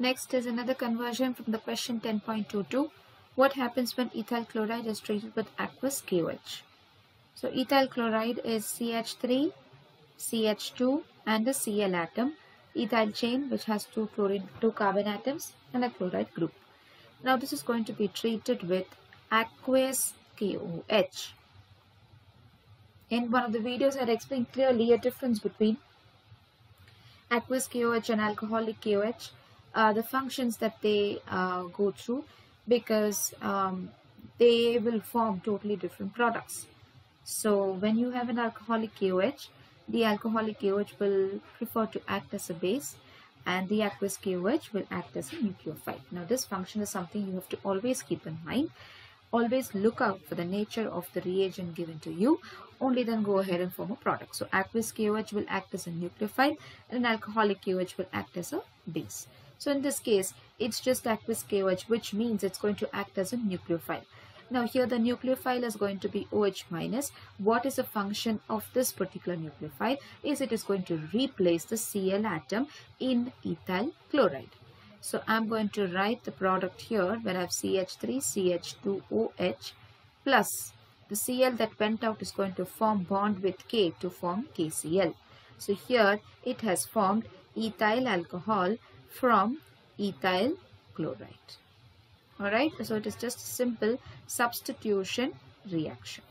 Next is another conversion from the question 10.22. What happens when ethyl chloride is treated with aqueous KOH? So ethyl chloride is CH3, CH2 and a Cl atom. Ethyl chain which has two chlorine, two carbon atoms and a chloride group. Now this is going to be treated with aqueous KOH. In one of the videos I had explained clearly a difference between aqueous KOH and alcoholic KOH uh, the functions that they uh, go through because um, they will form totally different products. So when you have an alcoholic KOH, the alcoholic KOH will prefer to act as a base and the aqueous KOH will act as a nucleophile. Now this function is something you have to always keep in mind. Always look out for the nature of the reagent given to you. Only then go ahead and form a product. So aqueous KOH will act as a nucleophile and an alcoholic KOH will act as a base. So in this case, it's just aqueous KOH, which means it's going to act as a nucleophile. Now here the nucleophile is going to be OH minus. What is the function of this particular nucleophile? Is it is going to replace the Cl atom in ethyl chloride. So I'm going to write the product here where I have CH3, CH2OH plus the Cl that went out is going to form bond with K to form KCl. So here it has formed ethyl alcohol from ethyl chloride. Alright, so it is just a simple substitution reaction.